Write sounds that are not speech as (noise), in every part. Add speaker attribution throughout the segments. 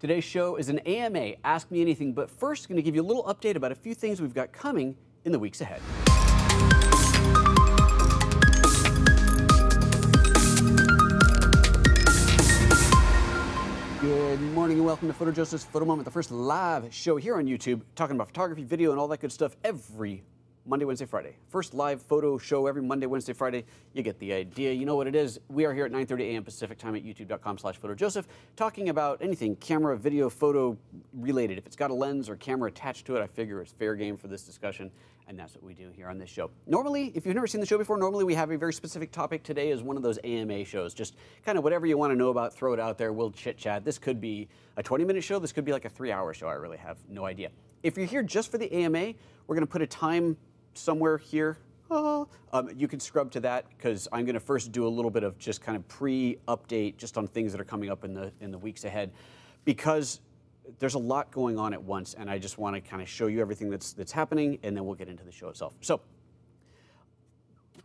Speaker 1: Today's show is an AMA, Ask Me Anything, but first, going to give you a little update about a few things we've got coming in the weeks ahead. Good morning and welcome to Photo Joseph's Photo Moment, the first live show here on YouTube, talking about photography, video, and all that good stuff every Monday, Wednesday, Friday. First live photo show every Monday, Wednesday, Friday. You get the idea. You know what it is. We are here at 9.30 a.m. Pacific time at youtube.com slash photojoseph talking about anything camera, video, photo related. If it's got a lens or camera attached to it, I figure it's fair game for this discussion. And that's what we do here on this show. Normally, if you've never seen the show before, normally we have a very specific topic. Today is one of those AMA shows. Just kind of whatever you want to know about, throw it out there. We'll chit chat. This could be a 20 minute show. This could be like a three hour show. I really have no idea. If you're here just for the AMA, we're going to put a time somewhere here. Oh, um, you can scrub to that because I'm going to first do a little bit of just kind of pre-update just on things that are coming up in the in the weeks ahead, because there's a lot going on at once, and I just want to kind of show you everything that's that's happening, and then we'll get into the show itself. So.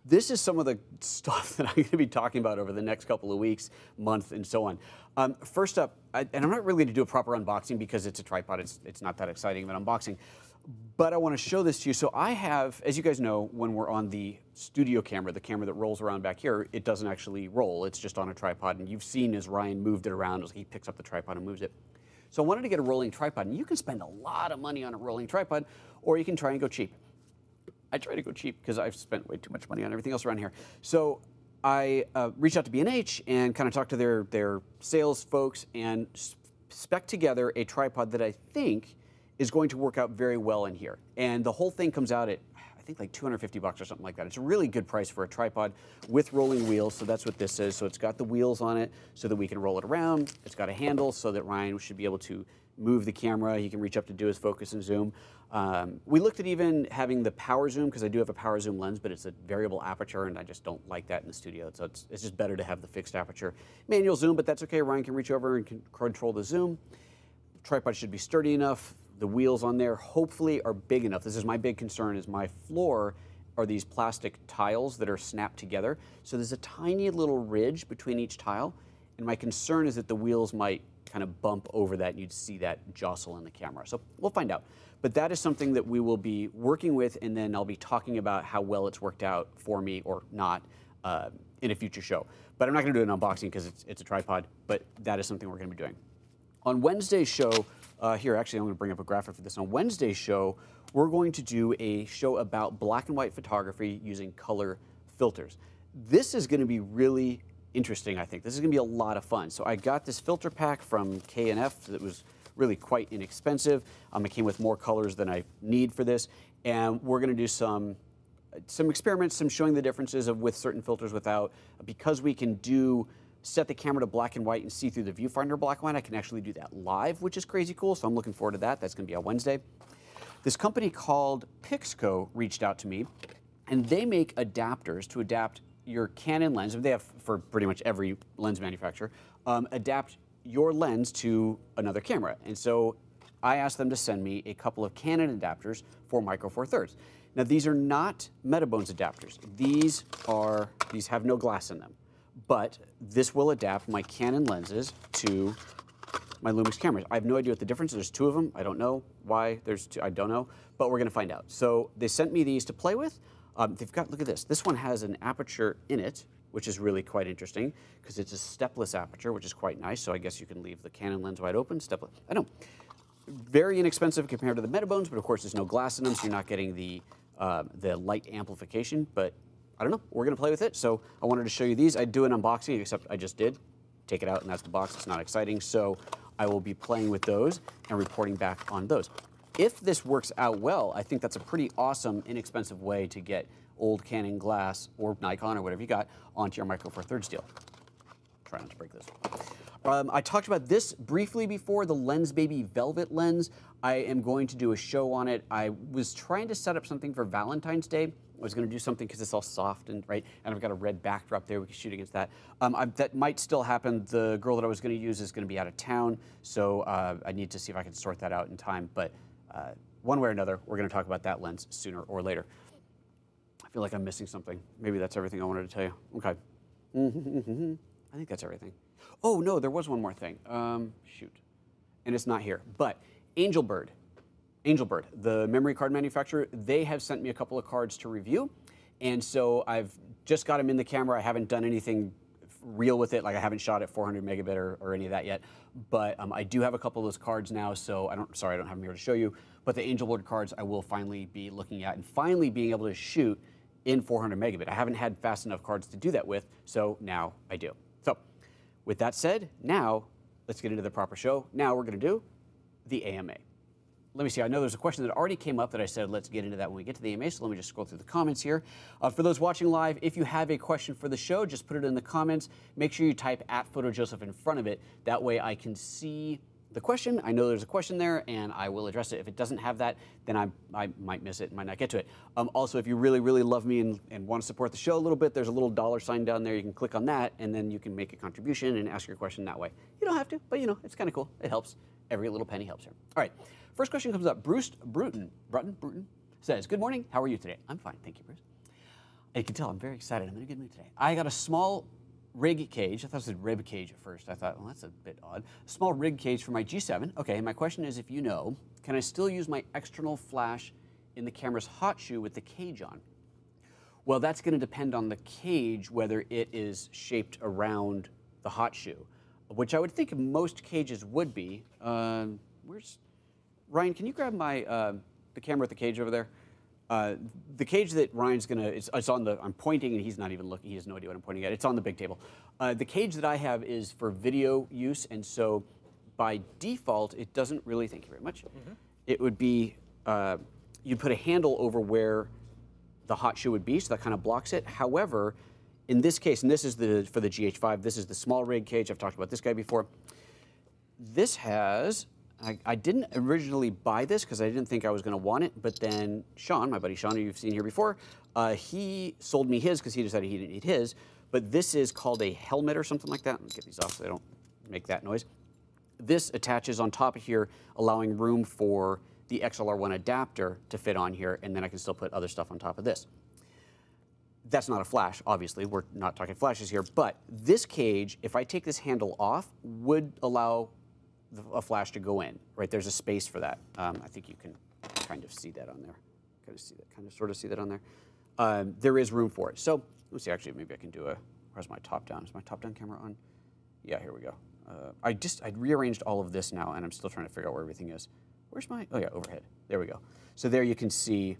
Speaker 1: This is some of the stuff (laughs) that I'm going to be talking about over the next couple of weeks, month, and so on. Um, first up, I, and I'm not really going to do a proper unboxing because it's a tripod. It's, it's not that exciting of an unboxing but I want to show this to you. So I have, as you guys know, when we're on the studio camera, the camera that rolls around back here, it doesn't actually roll. It's just on a tripod. And you've seen as Ryan moved it around, he picks up the tripod and moves it. So I wanted to get a rolling tripod. And you can spend a lot of money on a rolling tripod, or you can try and go cheap. I try to go cheap because I've spent way too much money on everything else around here. So I uh, reached out to B&H and kind of talked to their, their sales folks and spec together a tripod that I think is going to work out very well in here. And the whole thing comes out at, I think like 250 bucks or something like that. It's a really good price for a tripod with rolling wheels. So that's what this is. So it's got the wheels on it so that we can roll it around. It's got a handle so that Ryan should be able to move the camera. He can reach up to do his focus and zoom. Um, we looked at even having the power zoom because I do have a power zoom lens, but it's a variable aperture and I just don't like that in the studio. So it's, it's just better to have the fixed aperture. Manual zoom, but that's okay. Ryan can reach over and can control the zoom. Tripod should be sturdy enough the wheels on there hopefully are big enough. This is my big concern is my floor are these plastic tiles that are snapped together. So there's a tiny little ridge between each tile. And my concern is that the wheels might kind of bump over that and you'd see that jostle in the camera. So we'll find out. But that is something that we will be working with and then I'll be talking about how well it's worked out for me or not uh, in a future show. But I'm not gonna do an unboxing because it's, it's a tripod, but that is something we're gonna be doing. On Wednesday's show, uh, here, actually, I'm going to bring up a graphic for this. On Wednesday's show, we're going to do a show about black and white photography using color filters. This is going to be really interesting, I think. This is going to be a lot of fun. So I got this filter pack from K&F that was really quite inexpensive. Um, it came with more colors than I need for this. And we're going to do some some experiments, some showing the differences of with certain filters without, because we can do set the camera to black and white and see through the viewfinder black and white. I can actually do that live, which is crazy cool. So I'm looking forward to that. That's going to be on Wednesday. This company called Pixco reached out to me, and they make adapters to adapt your Canon lens. They have for pretty much every lens manufacturer. Um, adapt your lens to another camera. And so I asked them to send me a couple of Canon adapters for Micro Four Thirds. Now these are not Metabones adapters. These are these have no glass in them but this will adapt my Canon lenses to my Lumix cameras. I have no idea what the difference is. There's two of them. I don't know why there's two. I don't know, but we're going to find out. So they sent me these to play with. Um, they've got, look at this. This one has an aperture in it, which is really quite interesting because it's a stepless aperture, which is quite nice. So I guess you can leave the Canon lens wide open, stepless. I know. Very inexpensive compared to the Metabones, but of course there's no glass in them, so you're not getting the, uh, the light amplification, but I don't know. We're going to play with it. So I wanted to show you these. I do an unboxing, except I just did. Take it out, and that's the box. It's not exciting. So I will be playing with those and reporting back on those. If this works out well, I think that's a pretty awesome, inexpensive way to get old Canon glass or Nikon or whatever you got onto your Micro Four Thirds steel. Try not to break this. Um, I talked about this briefly before, the Lensbaby Velvet lens. I am going to do a show on it. I was trying to set up something for Valentine's Day. I was going to do something because it's all soft and right, and I've got a red backdrop there. We can shoot against that. Um, I, that might still happen. The girl that I was going to use is going to be out of town, so uh, I need to see if I can sort that out in time. But uh, one way or another, we're going to talk about that lens sooner or later. I feel like I'm missing something. Maybe that's everything I wanted to tell you. Okay. (laughs) I think that's everything. Oh no, there was one more thing. Um, shoot. and it's not here. But Angelbird, Angelbird, the memory card manufacturer, they have sent me a couple of cards to review. And so I've just got them in the camera. I haven't done anything real with it. Like I haven't shot at 400 megabit or, or any of that yet. But um, I do have a couple of those cards now. So I don't, sorry, I don't have them here to show you. But the Angelbird cards I will finally be looking at and finally being able to shoot in 400 megabit. I haven't had fast enough cards to do that with. So now I do. With that said, now let's get into the proper show. Now we're going to do the AMA let me see, I know there's a question that already came up that I said let's get into that when we get to the AMA, so let me just scroll through the comments here. Uh, for those watching live, if you have a question for the show, just put it in the comments. Make sure you type at Photo Joseph in front of it. That way I can see the question. I know there's a question there, and I will address it. If it doesn't have that, then I, I might miss it, might not get to it. Um, also, if you really, really love me and, and want to support the show a little bit, there's a little dollar sign down there. You can click on that, and then you can make a contribution and ask your question that way. You don't have to, but you know, it's kind of cool. It helps. Every little penny helps here. All right. First question comes up. Bruce Bruton, Bruton, Bruton says, Good morning. How are you today? I'm fine. Thank you, Bruce. You can tell I'm very excited. I'm in a good mood today. I got a small rig cage. I thought it said rib cage at first. I thought, well, that's a bit odd. SmallRig cage for my G7. Okay, my question is if you know, can I still use my external flash in the camera's hot shoe with the cage on? Well, that's going to depend on the cage, whether it is shaped around the hot shoe, which I would think most cages would be. Uh, where's Ryan, can you grab my uh, the camera with the cage over there? Uh, the cage that Ryan's gonna, it's, it's, on the, I'm pointing and he's not even looking, he has no idea what I'm pointing at. It's on the big table. Uh, the cage that I have is for video use, and so by default, it doesn't really, thank you very much. Mm -hmm. It would be, uh, you'd put a handle over where the hot shoe would be, so that kind of blocks it. However, in this case, and this is the, for the GH5, this is the SmallRig cage, I've talked about this guy before. This has I, I didn't originally buy this because I didn't think I was going to want it, but then Sean, my buddy Sean, who you've seen here before, uh, he sold me his because he decided he didn't need his. But this is called a helmet or something like that. Let me get these off so they don't make that noise. This attaches on top of here, allowing room for the XLR1 adapter to fit on here, and then I can still put other stuff on top of this. That's not a flash, obviously. We're not talking flashes here, but this cage, if I take this handle off, would allow a flash to go in, right? There's a space for that. Um, I think you can kind of see that on there. Kind of see that, kind of sort of see that on there. Um, there is room for it. So let's see, actually, maybe I can do a, where's my top down? Is my top down camera on? Yeah, here we go. Uh, I just, I rearranged all of this now and I'm still trying to figure out where everything is. Where's my, oh yeah, overhead. There we go. So there you can see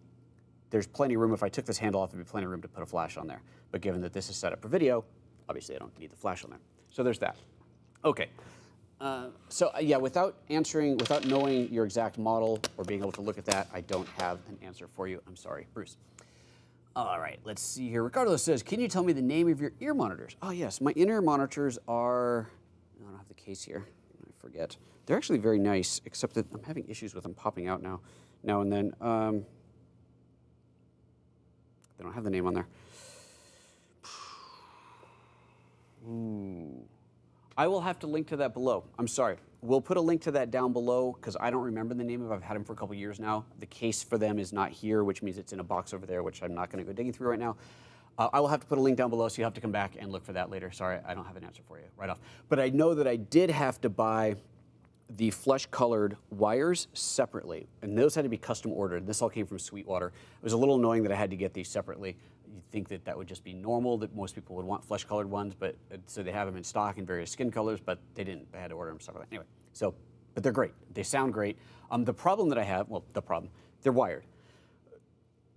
Speaker 1: there's plenty of room. If I took this handle off, there'd be plenty of room to put a flash on there. But given that this is set up for video, obviously I don't need the flash on there. So there's that. Okay, uh, so uh, yeah, without answering, without knowing your exact model or being able to look at that, I don't have an answer for you. I'm sorry, Bruce. All right, let's see here. Ricardo says, can you tell me the name of your ear monitors? Oh yes, my in-ear monitors are, I don't have the case here, I forget. They're actually very nice, except that I'm having issues with them popping out now, now and then. Um, they don't have the name on there. Ooh. I will have to link to that below. I'm sorry. We'll put a link to that down below because I don't remember the name of it. I've had them for a couple years now. The case for them is not here, which means it's in a box over there, which I'm not going to go digging through right now. Uh, I will have to put a link down below, so you have to come back and look for that later. Sorry, I don't have an answer for you right off. But I know that I did have to buy the flesh colored wires separately, and those had to be custom ordered. This all came from Sweetwater. It was a little annoying that I had to get these separately think that that would just be normal, that most people would want flesh colored ones, but so they have them in stock in various skin colors, but they didn't. They had to order them separately. Anyway, so, but they're great. They sound great. Um, the problem that I have, well, the problem, they're wired.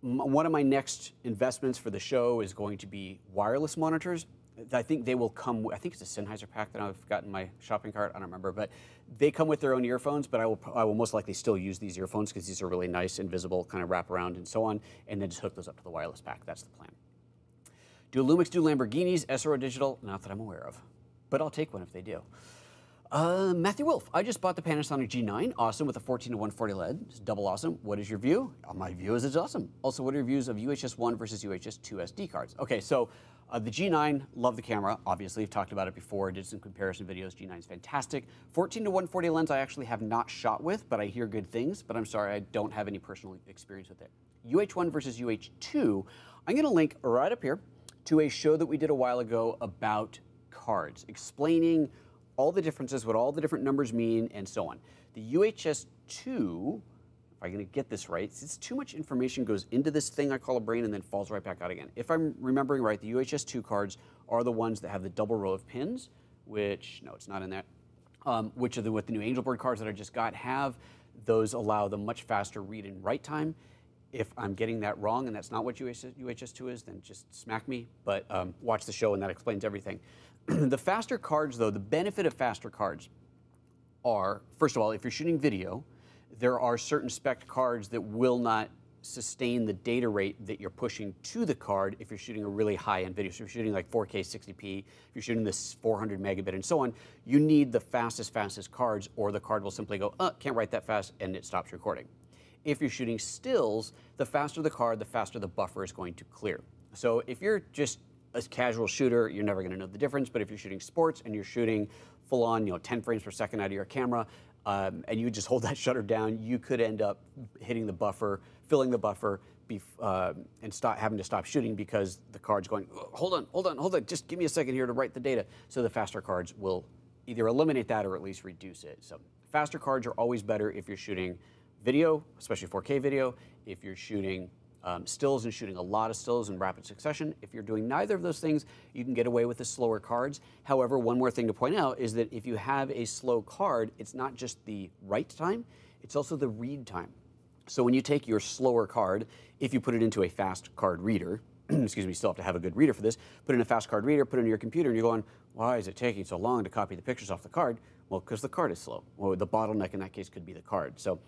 Speaker 1: one of my next investments for the show is going to be wireless monitors. I think they will come. I think it's a Sennheiser pack that I've got in my shopping cart. I don't remember, but they come with their own earphones. But I will, I will most likely still use these earphones because these are really nice, invisible, kind of wrap around and so on, and then just hook those up to the wireless pack. That's the plan. Do Lumix do Lamborghinis? SRO Digital? Not that I'm aware of, but I'll take one if they do. Uh, Matthew Wolf, I just bought the Panasonic G9, awesome with a 14 to 140 LED. It's double awesome. What is your view? Uh, my view is it's awesome. Also, what are your views of UHS 1 versus UHS 2 SD cards? Okay, so uh, the G9, love the camera. Obviously, I've talked about it before. Did some comparison videos. G9 is fantastic. 14 to 140 lens, I actually have not shot with, but I hear good things. But I'm sorry, I don't have any personal experience with it. UH1 versus UH2, I'm going to link right up here to a show that we did a while ago about cards, explaining all the differences, what all the different numbers mean, and so on. The UHS-2, if I'm going to get this right, it's too much information goes into this thing I call a brain and then falls right back out again. If I'm remembering right, the UHS-2 cards are the ones that have the double row of pins, which, no, it's not in that, um, which are the, what the new Angelbird cards that I just got have. Those allow the much faster read and write time. If I'm getting that wrong and that's not what UHS, UHS2 is, then just smack me. But um, watch the show and that explains everything. (clears throat) the faster cards, though, the benefit of faster cards are, first of all, if you're shooting video, there are certain spec cards that will not sustain the data rate that you're pushing to the card if you're shooting a really high-end video. So if you're shooting like 4K 60p, if you're shooting this 400 megabit and so on, you need the fastest, fastest cards or the card will simply go, uh, can't write that fast, and it stops recording. If you're shooting stills, the faster the card, the faster the buffer is going to clear. So if you're just a casual shooter, you're never gonna know the difference, but if you're shooting sports and you're shooting full on, you know, 10 frames per second out of your camera, um, and you just (laughs) hold that shutter down, you could end up hitting the buffer, filling the buffer, uh, and stop having to stop shooting because the card's going, hold on, hold on, hold on, just give me a second here to write the data. So the faster cards will either eliminate that or at least reduce it. So faster cards are always better if you're shooting video, especially 4K video, if you're shooting um, stills and shooting a lot of stills in rapid succession. If you're doing neither of those things, you can get away with the slower cards. However, one more thing to point out is that if you have a slow card, it's not just the write time, it's also the read time. So when you take your slower card, if you put it into a fast card reader, (clears throat) excuse me, still have to have a good reader for this, put in a fast card reader, put it in your computer, and you're going, why is it taking so long to copy the pictures off the card? Well, because the card is slow. Well, the bottleneck in that case could be the card. So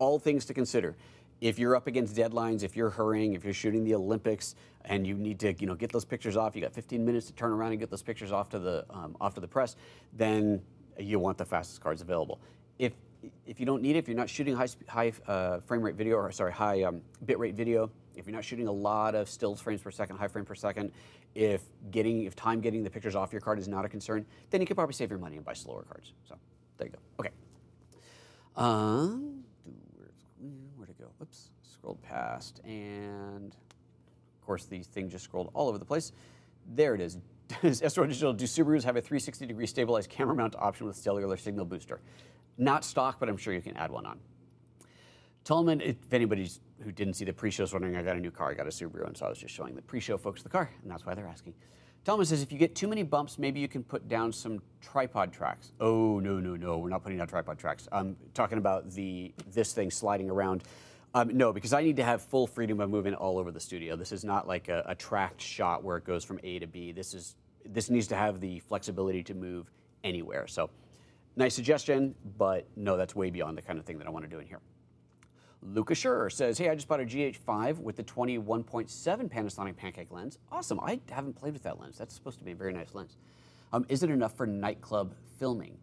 Speaker 1: all things to consider if you're up against deadlines, if you're hurrying, if you're shooting the Olympics and you need to, you know, get those pictures off, you got 15 minutes to turn around and get those pictures off to the um, off to the press, then you want the fastest cards available. If if you don't need it, if you're not shooting high high uh, frame rate video or sorry high um, bit rate video, if you're not shooting a lot of stills frames per second, high frame per second, if getting if time getting the pictures off your card is not a concern, then you could probably save your money and buy slower cards. So there you go. Okay. Um. Oops, scrolled past, and of course the thing just scrolled all over the place. There it is. (laughs) Does SRO Digital, do Subarus have a 360 degree stabilized camera mount option with cellular signal booster? Not stock, but I'm sure you can add one on. Tolman, if anybody's who didn't see the pre-show is wondering, I got a new car, I got a Subaru, and so I was just showing the pre-show folks the car, and that's why they're asking. Tolman says, if you get too many bumps, maybe you can put down some tripod tracks. Oh, no, no, no, we're not putting down tripod tracks. I'm talking about the this thing sliding around. Um, no, because I need to have full freedom of movement all over the studio. This is not like a, a, tracked shot where it goes from A to B. This is this needs to have the flexibility to move anywhere. So, nice suggestion, but no, that's way beyond the kind of thing that I want to do in here. Lucas Schur says, "Hey, I just bought a GH5 with the 21.7 Panasonic Pancake lens. Awesome. I haven't played with that lens. That's supposed to be a very nice lens. Um, is it enough for nightclub filming?"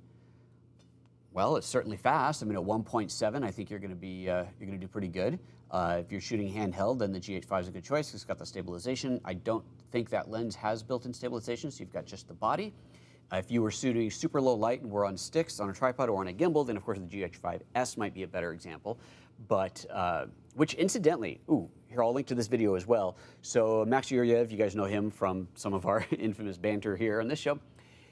Speaker 1: Well, it's certainly fast. I mean, at 1.7, I think you're going to be uh, you're going to do pretty good. Uh, if you're shooting handheld, then the GH5 is a good choice. It's got the stabilization. I don't think that lens has built-in stabilization, so you've got just the body. Uh, if you were shooting super low light and were on sticks, on a tripod, or on a gimbal, then of course the GH5S might be a better example. But uh, which, incidentally, ooh, here I'll link to this video as well. So Max Yuryev, you guys know him from some of our (laughs) infamous banter here on this show.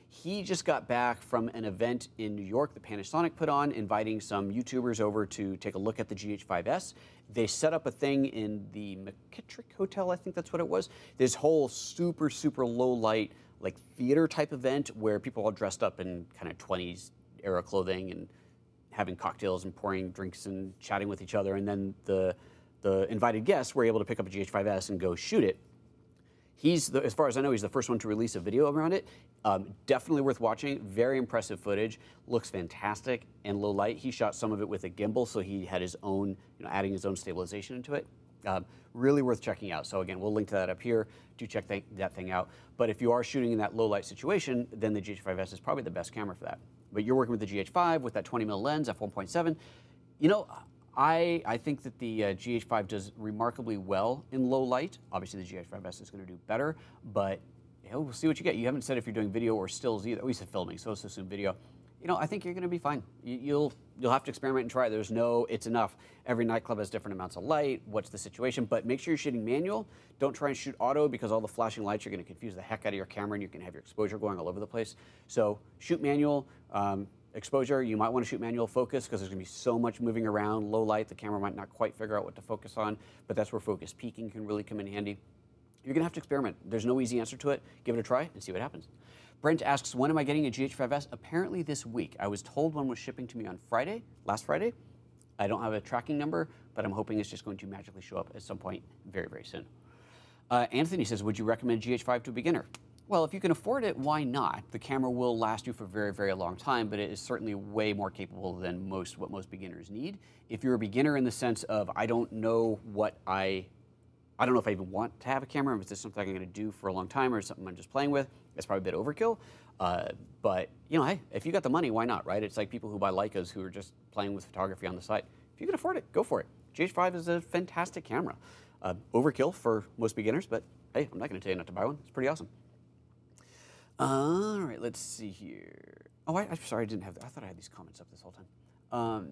Speaker 1: He just got back from an event in New York that Panasonic put on, inviting some YouTubers over to take a look at the GH5S. They set up a thing in the McKittrick Hotel, I think that's what it was. This whole super, super low light, like theater type event where people all dressed up in kind of 20s era clothing and having cocktails and pouring drinks and chatting with each other. And then the, the invited guests were able to pick up a GH5S and go shoot it. He's, the, as far as I know, he's the first one to release a video around it. Um, definitely worth watching. Very impressive footage. Looks fantastic and low light. He shot some of it with a gimbal, so he had his own, you know, adding his own stabilization into it. Um, really worth checking out. So again, we'll link to that up here. Do check th that thing out. But if you are shooting in that low light situation, then the GH5S is probably the best camera for that. But you're working with the GH5 with that 20 mm lens, f1.7. You know, I, I think that the uh, GH5 does remarkably well in low light. Obviously, the GH5S is going to do better, but you know, we'll see what you get. You haven't said if you're doing video or stills either. We said filming, so let's assume video. You know, I think you're going to be fine. You, will you'll have to experiment and try. There's no, it's enough. Every nightclub has different amounts of light. What's the situation? But make sure you're shooting manual. Don't try and shoot auto because all the flashing lights are going to confuse the heck out of your camera and you can have your exposure going all over the place. So shoot manual. Um, exposure, you might want to shoot manual focus because there's going to be so much moving around. Low light, the camera might not quite figure out what to focus on, but that's where focus peaking can really come in handy. You're going to have to experiment. There's no easy answer to it. Give it a try and see what happens. Brent asks, when am I getting a GH5S? Apparently this week. I was told one was shipping to me on Friday, last Friday. I don't have a tracking number, but I'm hoping it's just going to magically show up at some point very, very soon. Uh, Anthony says, would you recommend GH5 to a beginner? Well, if you can afford it, why not? The camera will last you for a very, very long time, but it is certainly way more capable than most what most beginners need. If you're a beginner in the sense of I don't know what I I don't know if I even want to have a camera, if this just something I'm going to do for a long time or something I'm just playing with, it's probably a bit overkill. Uh, but, you know, hey, if you got the money, why not, right? It's like people who buy Leicas who are just playing with photography on the side. If you can afford it, go for it. GH5 is a fantastic camera. Uh, overkill for most beginners, but hey, I'm not going to tell you not to buy one. It's pretty awesome. All right, let's see here. Oh, I, am sorry, I didn't have. I thought I had these comments up this whole time. Um,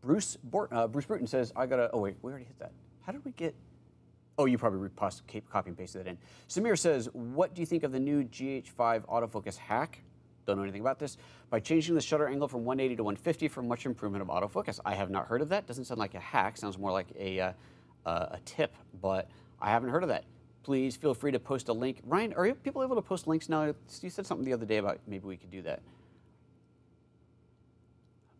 Speaker 1: Bruce Bort, uh, Bruce Bruton says, "I gotta." Oh wait, we already hit that. How did we get? Oh, you probably repost, copy and pasted that in. Samir says, "What do you think of the new GH5 autofocus hack?" Don't know anything about this. By changing the shutter angle from 180 to 150 for much improvement of autofocus. I have not heard of that. Doesn't sound like a hack. Sounds more like a uh, uh, a tip, but I haven't heard of that please feel free to post a link. Ryan, are people able to post links now? You said something the other day about maybe we could do that.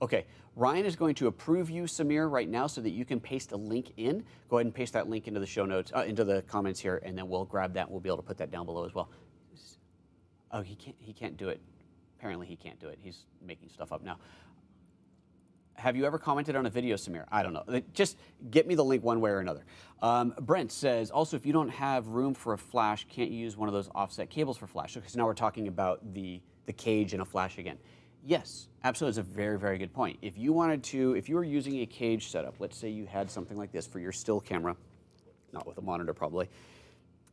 Speaker 1: Okay, Ryan is going to approve you, Samir, right now so that you can paste a link in. Go ahead and paste that link into the show notes, uh, into the comments here, and then we'll grab that. We'll be able to put that down below as well. Oh, he can't, he can't do it. Apparently he can't do it. He's making stuff up now have you ever commented on a video, Samir? I don't know. Just get me the link one way or another. Um, Brent says, also, if you don't have room for a flash, can't you use one of those offset cables for flash? Because now we're talking about the, the cage and a flash again. Yes, absolutely. It's a very, very good point. If you wanted to, if you were using a cage setup, let's say you had something like this for your still camera, not with a monitor probably,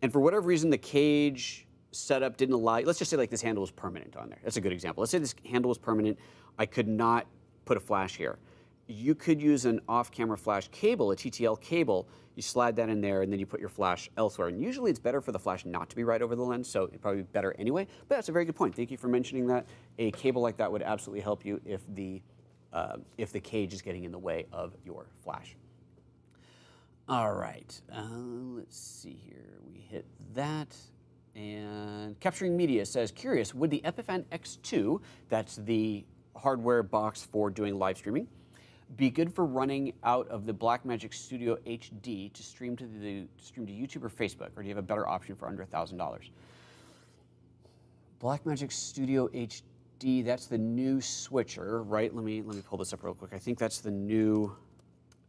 Speaker 1: and for whatever reason the cage setup didn't allow, let's just say like this handle was permanent on there. That's a good example. Let's say this handle was permanent. I could not put a flash here. You could use an off-camera flash cable, a TTL cable. You slide that in there, and then you put your flash elsewhere. And usually it's better for the flash not to be right over the lens, so it'd probably be better anyway. But that's a very good point. Thank you for mentioning that. A cable like that would absolutely help you if the, uh, if the cage is getting in the way of your flash. All right, uh, let's see here. We hit that. And Capturing Media says, curious, would the Epiphan X2, that's the hardware box for doing live streaming. Be good for running out of the Blackmagic Studio HD to stream to the stream to YouTube or Facebook, or do you have a better option for under thousand dollars? Blackmagic Studio HD, that's the new switcher, right? Let me let me pull this up real quick. I think that's the new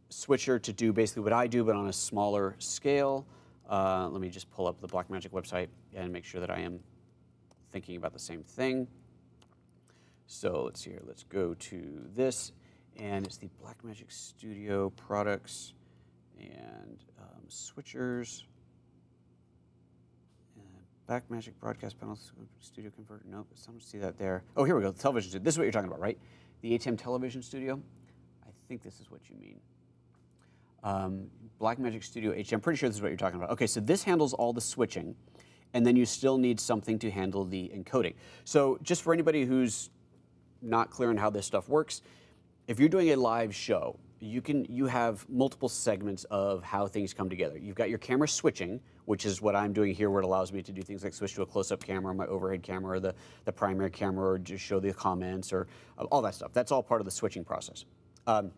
Speaker 1: switcher to do basically what I do, but on a smaller scale. Uh, let me just pull up the Blackmagic website and make sure that I am thinking about the same thing. So let's see here. Let's go to this, and it's the Blackmagic Studio products and um, switchers. Blackmagic broadcast panel studio converter. Nope, don't see that there. Oh, here we go. The television studio. This is what you're talking about, right? The ATEM television studio. I think this is what you mean. Um, Blackmagic Studio HD. I'm pretty sure this is what you're talking about. Okay, so this handles all the switching, and then you still need something to handle the encoding. So just for anybody who's not clear on how this stuff works, if you're doing a live show, you can you have multiple segments of how things come together. You've got your camera switching, which is what I'm doing here, where it allows me to do things like switch to a close-up camera, my overhead camera, or the, the primary camera, or just show the comments, or uh, all that stuff. That's all part of the switching process. Um,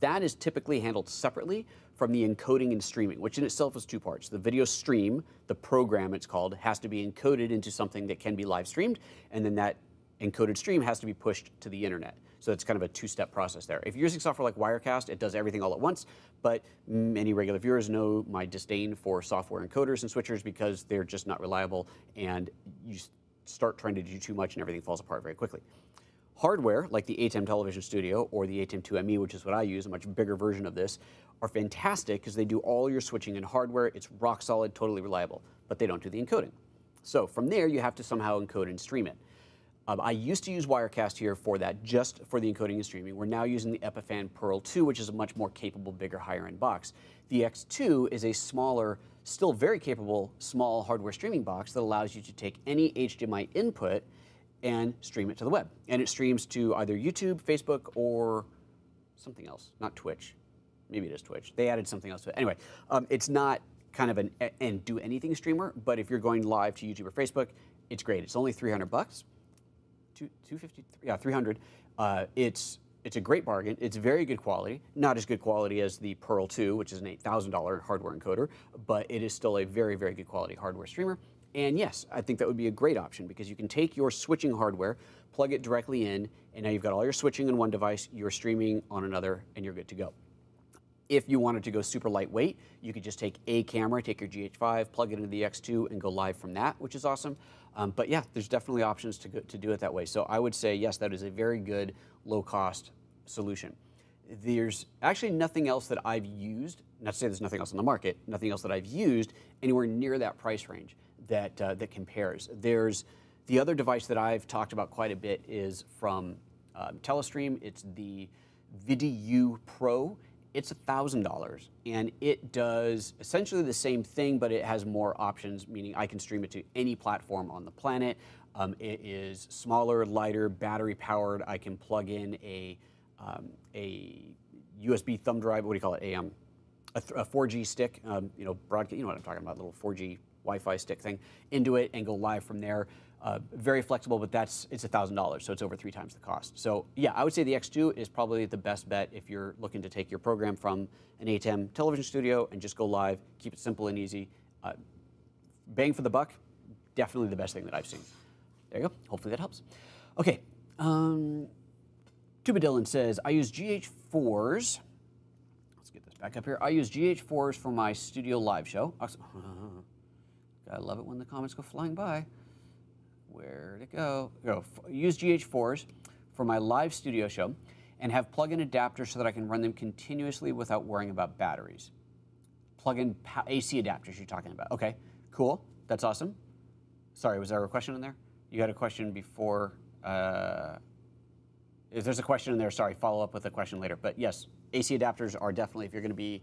Speaker 1: that is typically handled separately from the encoding and streaming, which in itself is two parts. The video stream, the program it's called, has to be encoded into something that can be live streamed, and then that encoded stream has to be pushed to the internet. So it's kind of a two-step process there. If you're using software like Wirecast, it does everything all at once, but many regular viewers know my disdain for software encoders and switchers because they're just not reliable and you start trying to do too much and everything falls apart very quickly. Hardware, like the ATEM Television Studio or the ATEM 2ME, which is what I use, a much bigger version of this, are fantastic because they do all your switching in hardware. It's rock solid, totally reliable, but they don't do the encoding. So from there, you have to somehow encode and stream it. Um, I used to use Wirecast here for that, just for the encoding and streaming. We're now using the Epiphan Pearl 2, which is a much more capable, bigger, higher end box. The X2 is a smaller, still very capable, small hardware streaming box that allows you to take any HDMI input and stream it to the web. And it streams to either YouTube, Facebook, or something else, not Twitch. Maybe it is Twitch. They added something else to it. Anyway, um, it's not kind of an and do anything streamer, but if you're going live to YouTube or Facebook, it's great. It's only 300 bucks. Two, 250, yeah, 300. Uh, it's it's a great bargain. It's very good quality. Not as good quality as the Pearl 2, which is an $8,000 hardware encoder, but it is still a very, very good quality hardware streamer. And yes, I think that would be a great option because you can take your switching hardware, plug it directly in, and now you've got all your switching in one device, you're streaming on another, and you're good to go. If you wanted to go super lightweight, you could just take a camera, take your GH5, plug it into the X2, and go live from that, which is awesome. Um, but yeah, there's definitely options to, go, to do it that way. So I would say, yes, that is a very good low cost solution. There's actually nothing else that I've used, not to say there's nothing else on the market, nothing else that I've used anywhere near that price range that, uh, that compares. There's the other device that I've talked about quite a bit is from um, Telestream. It's the VidiU Pro. It's $1,000 and it does essentially the same thing, but it has more options, meaning I can stream it to any platform on the planet. Um, it is smaller, lighter, battery powered. I can plug in a, um, a USB thumb drive, what do you call it? A, um, a, a 4G stick, um, you know, broadcast, you know what I'm talking about, a little 4G Wi-Fi stick thing into it and go live from there. Uh, very flexible, but that's it's $1,000, so it's over three times the cost. So yeah, I would say the X2 is probably the best bet if you're looking to take your program from an ATEM television studio and just go live, keep it simple and easy. Uh, bang for the buck, definitely the best thing that I've seen. There you go. Hopefully that helps. Okay. Um, Tuba Dylan says, I use GH4s. Let's get this back up here. I use GH4s for my studio live show. I (laughs) love it when the comments go flying by. Where'd it go? Go. Use GH4s for my live studio show and have plug-in adapters so that I can run them continuously without worrying about batteries. Plug-in AC adapters you're talking about. Okay, cool. That's awesome. Sorry, was there a question in there? You had a question before. Uh, if there's a question in there, sorry, follow up with a question later. But yes, AC adapters are definitely, if you're going to be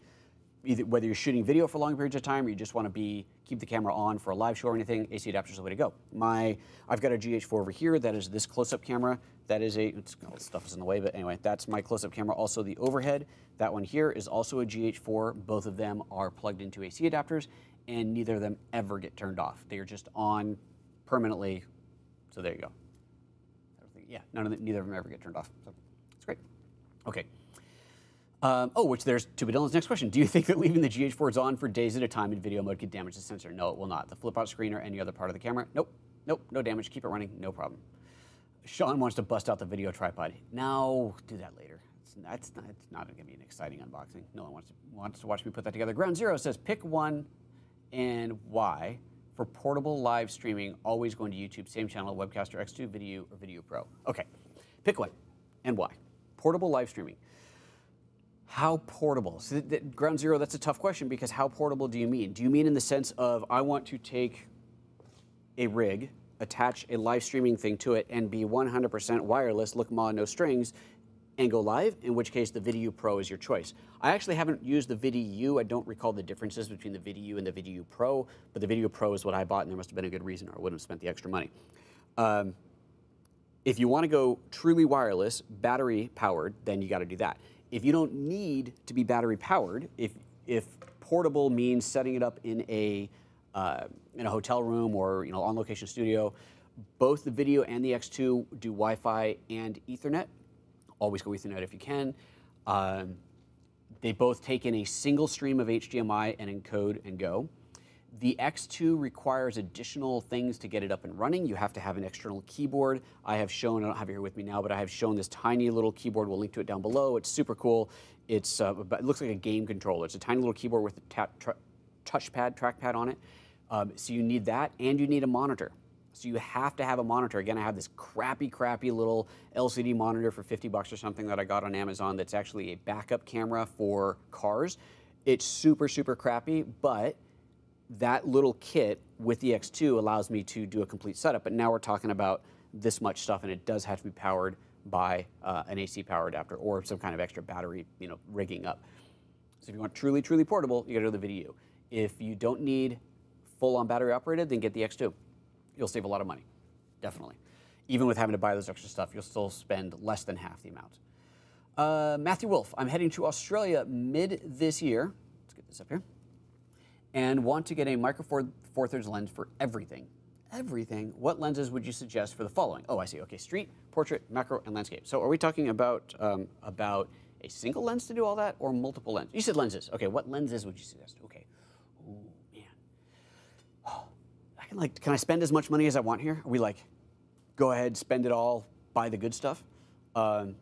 Speaker 1: either whether you're shooting video for long periods of time or you just want to be keep the camera on for a live show or anything, AC adapter is the way to go. My I've got a GH4 over here that is this close-up camera. That is a stuff is in the way, but anyway, that's my close-up camera. Also the overhead. That one here is also a GH4. Both of them are plugged into AC adapters, and neither of them ever get turned off. They are just on permanently. So there you go. Yeah, none of neither of them ever get turned off. So it's great. Okay. Um, oh, which there's to Dylan's next question. Do you think that leaving the GH4s on for days at a time in video mode could damage the sensor? No, it will not. The flip out screen or any other part of the camera? Nope. Nope, no damage. Keep it running, no problem. Sean wants to bust out the video tripod. Now, do that later. It's, that's not, not going to be an exciting unboxing. No one wants to, wants to watch me put that together. Ground Zero says pick one and why for portable live streaming, always going to YouTube, same channel, Webcaster X2, VidiU, or VidiU Pro. Okay, pick one and why. Portable live streaming. How portable? So ground zero, that's a tough question because how portable do you mean? Do you mean in the sense of I want to take a rig, attach a live streaming thing to it, and be 100% wireless, look ma, no strings, and go live, in which case the VidiU Pro is your choice. I actually haven't used the VidiU. I don't recall the differences between the VidiU and the VidiU Pro, but the VidiU Pro is what I bought, and there must have been a good reason, or I wouldn't have spent the extra money. Um, if you want to go truly wireless, battery powered, then you got to do that. If you don't need to be battery powered, if, if portable means setting it up in a, uh, in a hotel room or you know, on location studio, both the VidiU and the X2 do Wi-Fi and Ethernet. Always go Ethernet if you can. Um, they both take in a single stream of HDMI and encode and go. The X2 requires additional things to get it up and running. You have to have an external keyboard. I have shown, I don't have it here with me now, but I have shown this tiny little keyboard. We'll link to it down below. It's super cool. It's, uh, it looks like a game controller. It's a tiny little keyboard with a touchpad, trackpad on it. Um, so you need that, and you need a monitor. So you have to have a monitor. Again, I have this crappy, crappy little LCD monitor for 50 bucks or something that I got on Amazon that's actually a backup camera for cars. It's super, super crappy, but that little kit with the X2 allows me to do a complete setup. But now we're talking about this much stuff, and it does have to be powered by uh, an AC power adapter or some kind of extra battery, you know, rigging up. So if you want truly, truly portable, you got to go to the VidiU. If you don't need full-on battery operated, then get the X2. You'll save a lot of money, definitely. Even with having to buy those extra stuff, you'll still spend less than half the amount. Uh, Matthew Wolf, I'm heading to Australia mid this year. Let's get this up here. And want to get a micro four, four thirds lens for everything. Everything. What lenses would you suggest for the following? Oh, I see. Okay, street, portrait, macro, and landscape. So, are we talking about um, about a single lens to do all that, or multiple lenses? You said lenses. Okay, what lenses would you suggest? Okay. Oh man. Oh, I can like. Can I spend as much money as I want here? Are we like, go ahead, spend it all, buy the good stuff? Um,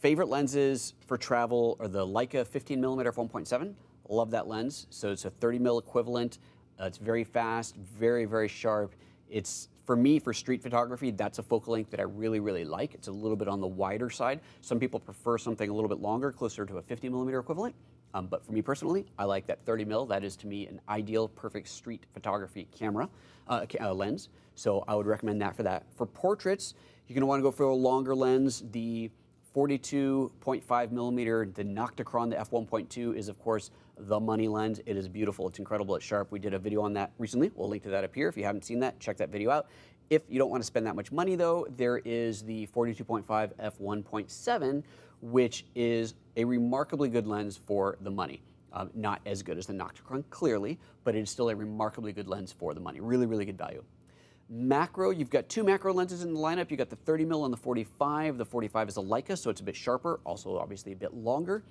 Speaker 1: favorite lenses for travel are the Leica 15 millimeter f1.7. Love that lens. So it's a 30 mil equivalent. Uh, it's very fast, very, very sharp. It's, for me, for street photography, that's a focal length that I really, really like. It's a little bit on the wider side. Some people prefer something a little bit longer, closer to a 50 millimeter equivalent. Um, but for me personally, I like that 30 mil. That is to me an ideal, perfect street photography camera uh, uh, lens. So I would recommend that for that. For portraits, you're going to want to go for a longer lens. The 42.5 millimeter, the Nocticron, the f1.2 is of course the money lens. It is beautiful, it's incredible, it's sharp. We did a video on that recently. We'll link to that up here. If you haven't seen that, check that video out. If you don't want to spend that much money though, there is the 42.5 f1.7, which is a remarkably good lens for the money. Um, not as good as the Nocticron, clearly, but it is still a remarkably good lens for the money. Really, really good value. Macro, you've got two macro lenses in the lineup. You've got the 30 mil and the 45. The 45 is a Leica, so it's a bit sharper, also obviously a bit longer.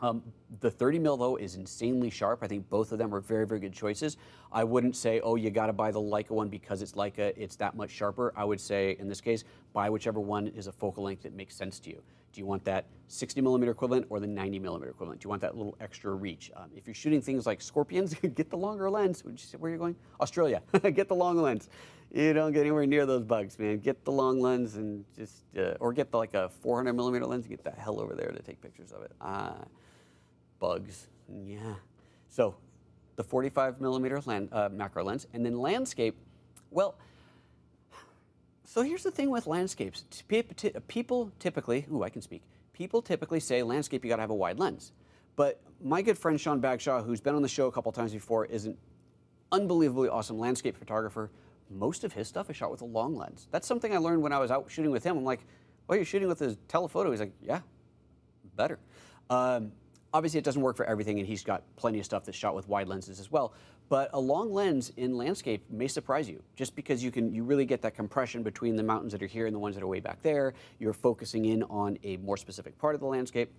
Speaker 1: Um, the 30 mil though is insanely sharp. I think both of them are very, very good choices. I wouldn't say, oh, you got to buy the Leica one because it's Leica, it's that much sharper. I would say, in this case, buy whichever one is a focal length that makes sense to you. Do you want that 60 millimeter equivalent or the 90 millimeter equivalent? Do you want that little extra reach? Um, if you're shooting things like scorpions, (laughs) get the longer lens. Would you say where are you going? Australia. (laughs) get the long lens you don't get anywhere near those bugs, man. Get the long lens and just, uh, or get the, like a 400 millimeter lens. Get the hell over there to take pictures of it. Ah, bugs, yeah. So, the 45 millimeter uh, macro lens, and then landscape. Well, so here's the thing with landscapes. People typically, ooh, I can speak. People typically say landscape, you got to have a wide lens. But my good friend Sean Bagshaw, who's been on the show a couple times before, is an unbelievably awesome landscape photographer most of his stuff is shot with a long lens. That's something I learned when I was out shooting with him. I'm like, oh, you're shooting with a telephoto? He's like, yeah, better. Um, obviously, it doesn't work for everything, and he's got plenty of stuff that's shot with wide lenses as well. But a long lens in landscape may surprise you, just because you can you really get that compression between the mountains that are here and the ones that are way back there. You're focusing in on a more specific part of the landscape.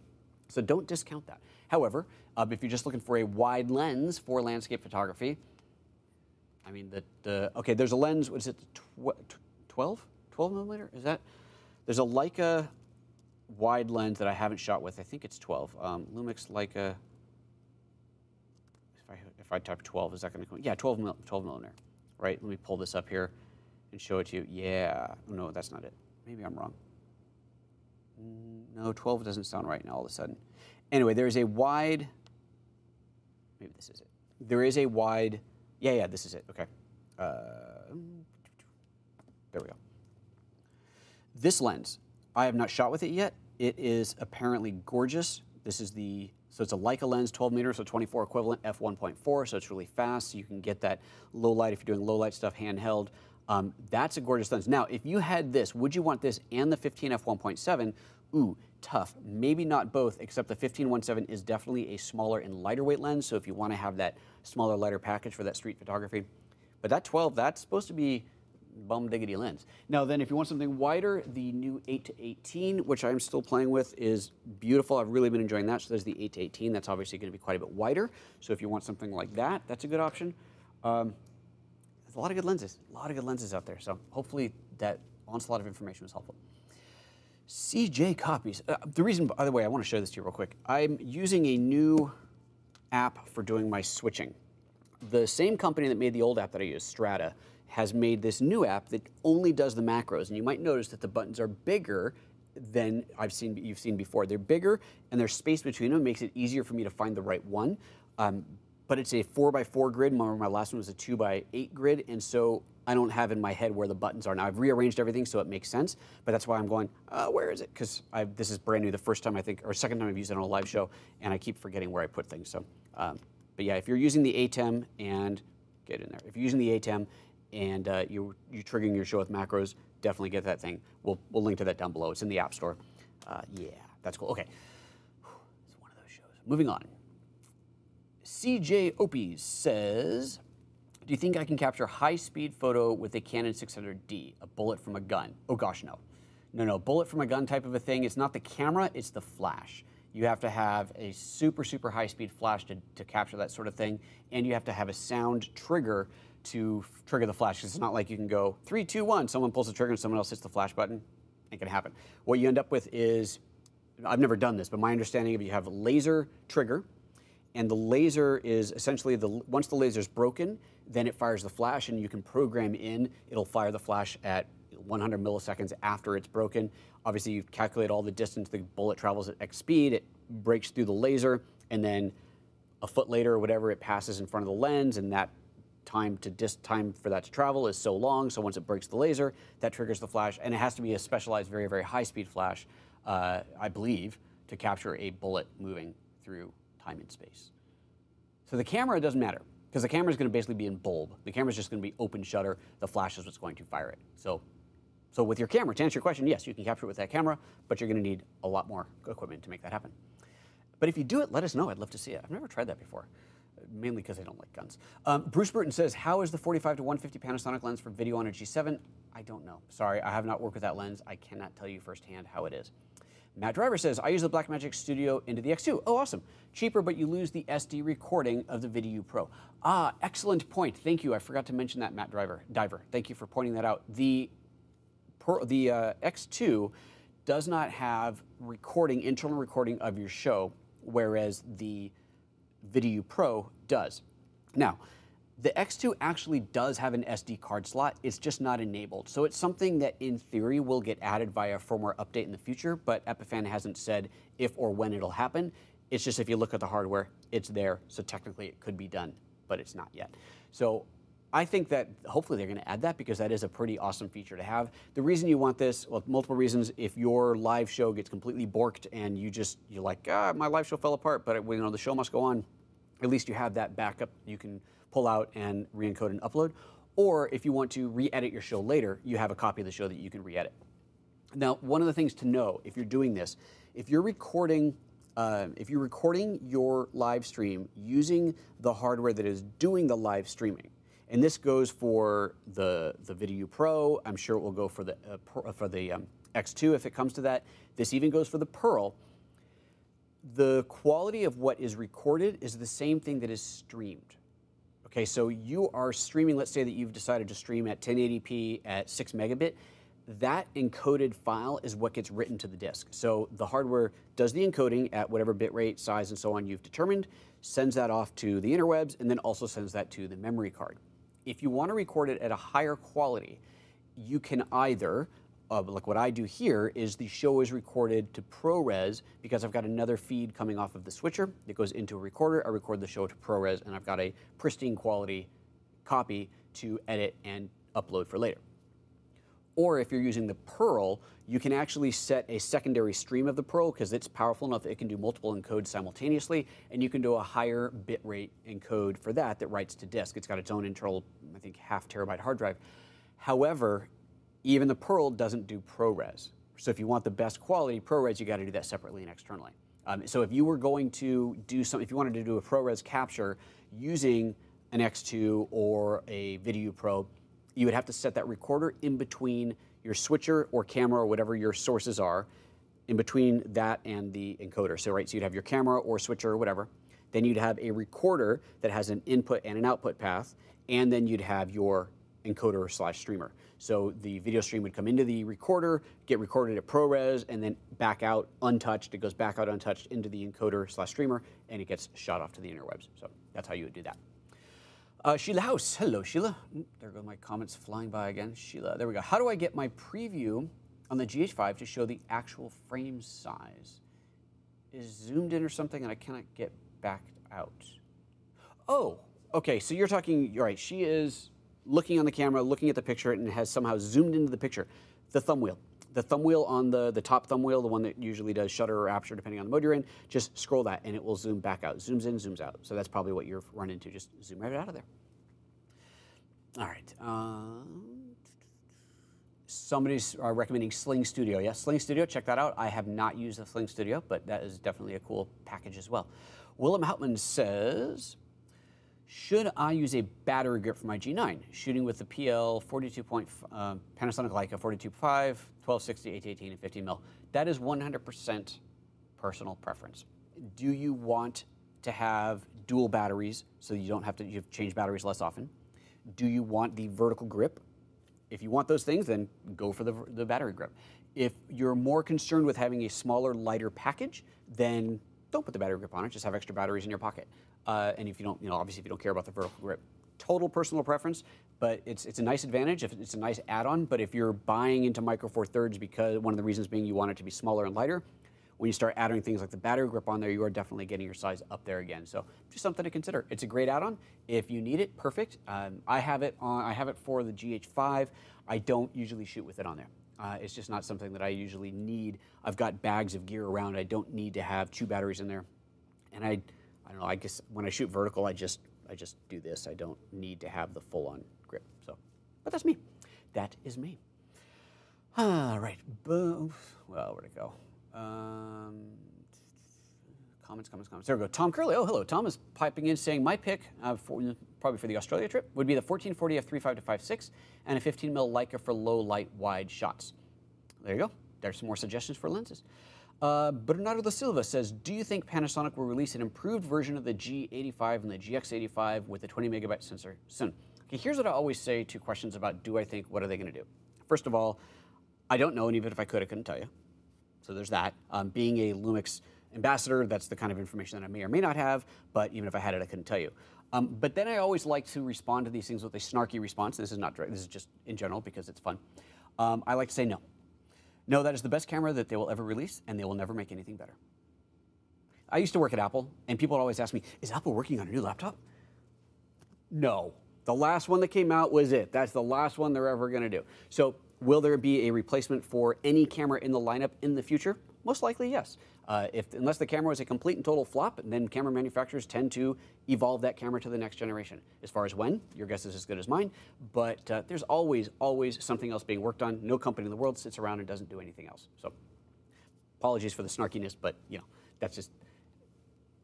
Speaker 1: So don't discount that. However, uh, if you're just looking for a wide lens for landscape photography, I mean, the, the okay, there's a lens, what is it, 12? 12 millimeter? Is that? There's a Leica wide lens that I haven't shot with. I think it's 12. Um, Lumix Leica, if I, if I type 12, is that going to come? Yeah, 12, mil, 12 millimeter, right? Let me pull this up here and show it to you. Yeah, no, that's not it. Maybe I'm wrong. No, 12 doesn't sound right now all of a sudden. Anyway, there is a wide, maybe this is it. There is a wide yeah, yeah, this is it. Okay. Uh, there we go. This lens, I have not shot with it yet. It is apparently gorgeous. This is the, so it's a Leica lens, 12 meters, so 24 equivalent, f1.4, so it's really fast. So you can get that low light if you're doing low light stuff handheld. Um, that's a gorgeous lens. Now, if you had this, would you want this and the 15 f1.7? Ooh, tough. Maybe not both, except the 15-1.7 is definitely a smaller and lighter weight lens. So if you want to have that smaller, lighter package for that street photography, but that 12, that's supposed to be bum diggity lens. Now then, if you want something wider, the new 8 to 18, which I'm still playing with, is beautiful. I've really been enjoying that. So there's the 8 to 18. That's obviously going to be quite a bit wider. So if you want something like that, that's a good option. Um, there's a lot of good lenses, a lot of good lenses out there. So hopefully that onslaught of information was helpful. CJ Copies. Uh, the reason, by the way, I want to show this to you real quick. I'm using a new app for doing my switching. The same company that made the old app that I use, Strata, has made this new app that only does the macros. And you might notice that the buttons are bigger than I've seen you've seen before. They're bigger and there's space between them. Makes it easier for me to find the right one. Um, but it's a four by four grid. My, my last one was a two by eight grid, and so I don't have in my head where the buttons are. Now I've rearranged everything so it makes sense, but that's why I'm going, uh, where is it? Because this is brand new, the first time I think, or second time I've used it on a live show, and I keep forgetting where I put things. So, um, but yeah, if you're using the ATEM and, get in there, if you're using the ATEM and uh, you, you're triggering your show with macros, definitely get that thing. We'll, we'll link to that down below. It's in the App Store. Uh, yeah, that's cool. Okay, it's one of those shows. Moving on. CJ Opie says, do you think I can capture high-speed photo with a Canon 600D, a bullet from a gun? Oh gosh, no. No, no, bullet from a gun type of a thing. It's not the camera, it's the flash. You have to have a super, super high-speed flash to, to capture that sort of thing, and you have to have a sound trigger to trigger the flash. It's not like you can go three, two, one, someone pulls the trigger and someone else hits the flash button. It can happen. What you end up with is, I've never done this, but my understanding of you have a laser trigger, and the laser is essentially the once the laser is broken, then it fires the flash, and you can program in. It'll fire the flash at 100 milliseconds after it's broken. Obviously, you calculate all the distance the bullet travels at X speed. It breaks through the laser, and then a foot later or whatever, it passes in front of the lens, and that time to dis time for that to travel is so long. So once it breaks the laser, that triggers the flash, and it has to be a specialized, very, very high speed flash, uh, I believe, to capture a bullet moving through time and space. So the camera doesn't matter because the camera is going to basically be in bulb. The camera is just going to be open shutter. The flash is what's going to fire it. So, so with your camera, to answer your question, yes, you can capture it with that camera, but you're going to need a lot more equipment to make that happen. But if you do it, let us know. I'd love to see it. I've never tried that before, mainly because I don't like guns. Um, Bruce Burton says, "How is the 45 to 150 Panasonic lens for video on a G7?" I don't know. Sorry, I have not worked with that lens. I cannot tell you firsthand how it is. Matt Driver says, I use the Blackmagic Studio into the X2. Oh, awesome. Cheaper, but you lose the SD recording of the VidiU Pro. Ah, excellent point. Thank you. I forgot to mention that, Matt Driver. Diver. Thank you for pointing that out. The, the uh, X2 does not have recording, internal recording of your show, whereas the VidiU Pro does. Now, the X2 actually does have an SD card slot, it's just not enabled. So it's something that in theory will get added via a firmware update in the future, but Epiphan hasn't said if or when it'll happen. It's just if you look at the hardware, it's there, so technically it could be done, but it's not yet. So I think that hopefully they're going to add that because that is a pretty awesome feature to have. The reason you want this, well, multiple reasons. If your live show gets completely borked and you just you're like, ah, my live show fell apart, but you know the show must go on. At least you have that backup. You can pull out and re-encode and upload. Or if you want to re-edit your show later, you have a copy of the show that you can re-edit. Now, one of the things to know if you're doing this, if you're recording, uh, if you're recording your live stream using the hardware that is doing the live streaming, and this goes for the the VidiU Pro. I'm sure it will go for the uh, for the um, X2 if it comes to that. This even goes for the Pearl. The quality of what is recorded is the same thing that is streamed. Okay, so you are streaming, let's say that you've decided to stream at 1080p at 6 megabit. That encoded file is what gets written to the disk. So the hardware does the encoding at whatever bitrate, size, and so on you've determined, sends that off to the interwebs, and then also sends that to the memory card. If you want to record it at a higher quality, you can either uh, like what I do here is the show is recorded to ProRes because I've got another feed coming off of the switcher that goes into a recorder. I record the show to ProRes and I've got a pristine quality copy to edit and upload for later. Or if you're using the Pearl, you can actually set a secondary stream of the Pearl because it's powerful enough that it can do multiple encodes simultaneously, and you can do a higher bitrate encode for that that writes to disk. It's got its own internal, I think, half terabyte hard drive. However, even the Pearl doesn't do ProRes. So if you want the best quality ProRes, you got to do that separately and externally. Um, so if you were going to do some, if you wanted to do a ProRes capture using an X2 or a VidiU Pro, you would have to set that recorder in between your switcher or camera or whatever your sources are, in between that and the encoder. So right, so you'd have your camera or switcher or whatever. Then you'd have a recorder that has an input and an output path, and then you'd have your encoder slash streamer. So the video stream would come into the recorder, get recorded at ProRes, and then back out untouched. It goes back out untouched into the encoder slash streamer, and it gets shot off to the interwebs. So that's how you would do that. Uh, Sheila House, hello Sheila. There go my comments flying by again. Sheila, there we go. How do I get my preview on the GH5 to show the actual frame size? Is zoomed in or something and I cannot get back out. Oh, okay, so you're talking, you're right, she is looking on the camera, looking at the picture, and has somehow zoomed into the picture. The thumb wheel. The thumb wheel on the, the top thumb wheel, the one that usually does shutter or aperture depending on the mode you're in, just scroll that and it will zoom back out. Zooms in, zooms out. So that's probably what you're run into. Just zoom right out of there. All right. Uh, somebody's uh, recommending Sling Studio. Yes, Sling Studio, check that out. I have not used the Sling Studio, but that is definitely a cool package as well. Willem Houtman says, should I use a battery grip for my G9? Shooting with the PL 42 point, uh, Panasonic Leica 42.5, 1260, 818, and 15 mil. That is 100% personal preference. Do you want to have dual batteries so you don't have to you have change batteries less often? Do you want the vertical grip? If you want those things, then go for the, the battery grip. If you're more concerned with having a smaller, lighter package, then don't put the battery grip on it. Just have extra batteries in your pocket. Uh, and if you don't, you know, obviously if you don't care about the vertical grip, total personal preference, but it's it's a nice advantage. If it's a nice add-on, but if you're buying into Micro Four Thirds because one of the reasons being you want it to be smaller and lighter, when you start adding things like the battery grip on there, you are definitely getting your size up there again. So just something to consider. It's a great add-on. If you need it, perfect. Um, I have it on. I have it for the GH5. I don't usually shoot with it on there. Uh, it's just not something that I usually need. I've got bags of gear around. I don't need to have two batteries in there. And I, I don't know. I guess when I shoot vertical, I just I just do this. I don't need to have the full-on grip. So, but that's me. That is me. All right. Boom. Well, where'd it go? Um, comments, comments, comments. There we go. Tom Curley. Oh, hello. Tom is piping in saying my pick, uh, for, probably for the Australia trip, would be the 1440 f3.5 to 5.6 and a 15 mm Leica for low light wide shots. There you go. There's some more suggestions for lenses. Uh, Bernardo da Silva says, do you think Panasonic will release an improved version of the G85 and the GX85 with a 20 megabyte sensor soon? Okay, here's what I always say to questions about do I think, what are they going to do? First of all, I don't know, and even if I could, I couldn't tell you. So there's that. Um, being a Lumix ambassador, that's the kind of information that I may or may not have, but even if I had it, I couldn't tell you. Um, but then I always like to respond to these things with a snarky response. This is not direct, this is just in general because it's fun. Um, I like to say no. No, that is the best camera that they will ever release, and they will never make anything better. I used to work at Apple, and people would always ask me, is Apple working on a new laptop? No. The last one that came out was it. That's the last one they're ever going to do. So Will there be a replacement for any camera in the lineup in the future? Most likely, yes. Uh, if, unless the camera is a complete and total flop, then camera manufacturers tend to evolve that camera to the next generation. As far as when, your guess is as good as mine, but uh, there's always, always something else being worked on. No company in the world sits around and doesn't do anything else. So apologies for the snarkiness, but you know, that's just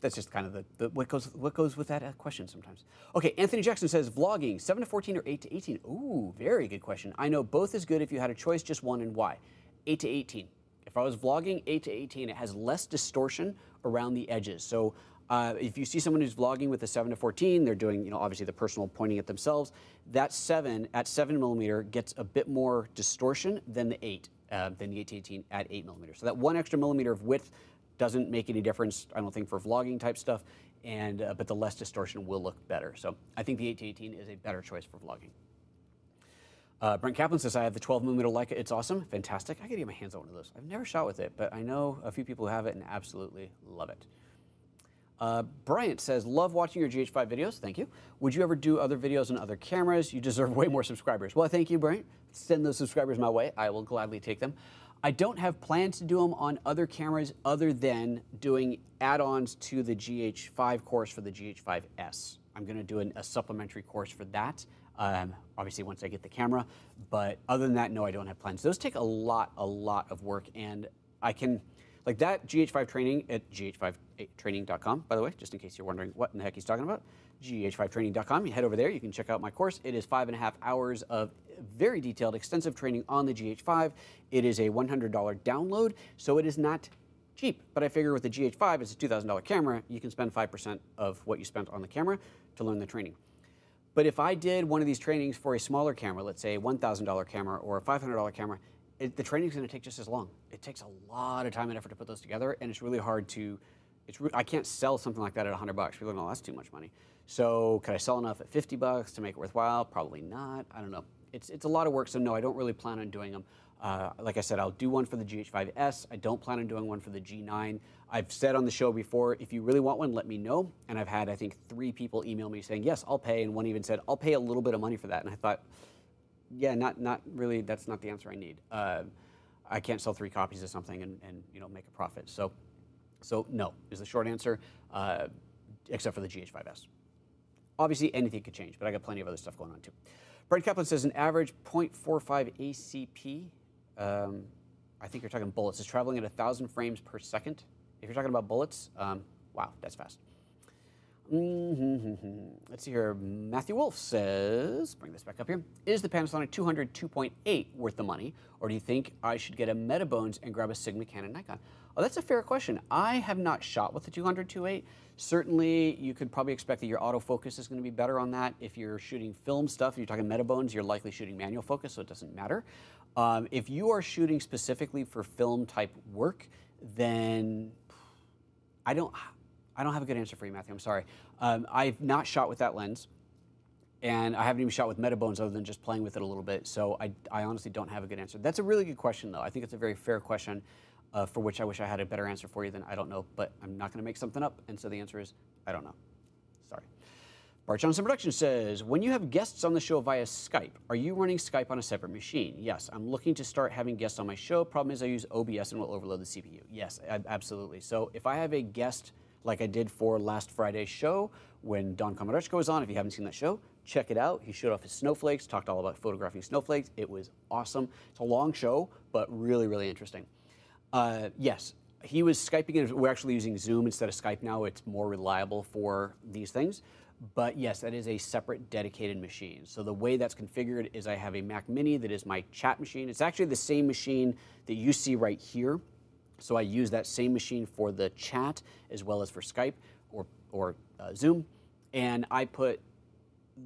Speaker 1: that's just kind of the, the, what goes what goes with that uh, question sometimes. Okay, Anthony Jackson says vlogging seven to fourteen or eight to eighteen. Ooh, very good question. I know both is good if you had a choice, just one and why. Eight to eighteen. If I was vlogging eight to eighteen, it has less distortion around the edges. So uh, if you see someone who's vlogging with a 7 to 14, they're doing, you know, obviously the personal pointing at themselves. That 7 at 7 millimeter gets a bit more distortion than the 8, uh, than the 8 to 18 at 8 millimeter. So that one extra millimeter of width doesn't make any difference, I don't think, for vlogging type stuff, and uh, but the less distortion will look better. So I think the 8 to 18 is a better choice for vlogging. Uh, Brent Kaplan says, I have the 12 millimeter Leica. It's awesome, fantastic. I gotta get my hands on one of those. I've never shot with it, but I know a few people who have it and absolutely love it. Uh, Bryant says, love watching your GH5 videos. Thank you. Would you ever do other videos on other cameras? You deserve (laughs) way more subscribers. Well, thank you, Bryant. Send those subscribers my way. I will gladly take them. I don't have plans to do them on other cameras other than doing add-ons to the GH5 course for the GH5S. I'm going to do an, a supplementary course for that, um, obviously once I get the camera. But other than that, no, I don't have plans. Those take a lot, a lot of work, and I can, like that GH5 training at gh5training.com, by the way, just in case you're wondering what in the heck he's talking about, gh5training.com. You head over there, you can check out my course. It is five and a half hours of very detailed, extensive training on the GH5. It is a $100 download, so it is not cheap. But I figure with the GH5, it's a $2,000 camera, you can spend 5% of what you spent on the camera to learn the training. But if I did one of these trainings for a smaller camera, let's say a $1,000 camera or a $500 camera, it, the training is going to take just as long. It takes a lot of time and effort to put those together, and it's really hard to. It's I can't sell something like that at 100 bucks. People know oh, that's too much money. So could I sell enough at 50 bucks to make it worthwhile? Probably not. I don't know it's, it's a lot of work, so no, I don't really plan on doing them. Uh, like I said, I'll do one for the GH5S. I don't plan on doing one for the G9. I've said on the show before, if you really want one, let me know. And I've had, I think, three people email me saying, yes, I'll pay. And one even said, I'll pay a little bit of money for that. And I thought, yeah, not, not really, that's not the answer I need. Uh, I can't sell three copies of something and, and you know, make a profit. So, so no is the short answer, uh, except for the GH5S. Obviously, anything could change, but I got plenty of other stuff going on too. Brent Kaplan says an average 0.45 ACP um, I think you're talking bullets, is traveling at 1,000 frames per second. If you're talking about bullets, um, wow, that's fast. Mm-hmm. Let's see here. Matthew Wolf says, bring this back up here. Is the Panasonic 200 2.8 worth the money, or do you think I should get a Metabones and grab a Sigma Canon Nikon? Oh, that's a fair question. I have not shot with the 200 2.8. Certainly, you could probably expect that your autofocus is going to be better on that. If you're shooting film stuff, you're talking Metabones, you're likely shooting manual focus, so it doesn't matter. Um, if you are shooting specifically for film type work, then I don't, I don't have a good answer for you, Matthew. I'm sorry. Um, I've not shot with that lens, and I haven't even shot with Metabones other than just playing with it a little bit. So I, I honestly don't have a good answer. That's a really good question, though. I think it's a very fair question, uh, for which I wish I had a better answer for you than I don't know. But I'm not going to make something up, and so the answer is I don't know. Sorry. Bart Johnson Production says, when you have guests on the show via Skype, are you running Skype on a separate machine? Yes, I'm looking to start having guests on my show. Problem is I use OBS and will overload the CPU. Yes, absolutely. So if I have a guest like I did for last Friday's show, when Don Komarechka was on, if you haven't seen that show, check it out. He showed off his snowflakes, talked all about photographing snowflakes. It was awesome. It's a long show, but really, really interesting. Uh, yes, he was Skyping, in, we're actually using Zoom instead of Skype now. It's more reliable for these things. But yes, that is a separate dedicated machine. So the way that's configured is I have a Mac Mini that is my chat machine. It's actually the same machine that you see right here. So I use that same machine for the chat as well as for Skype or, or uh, Zoom. And I put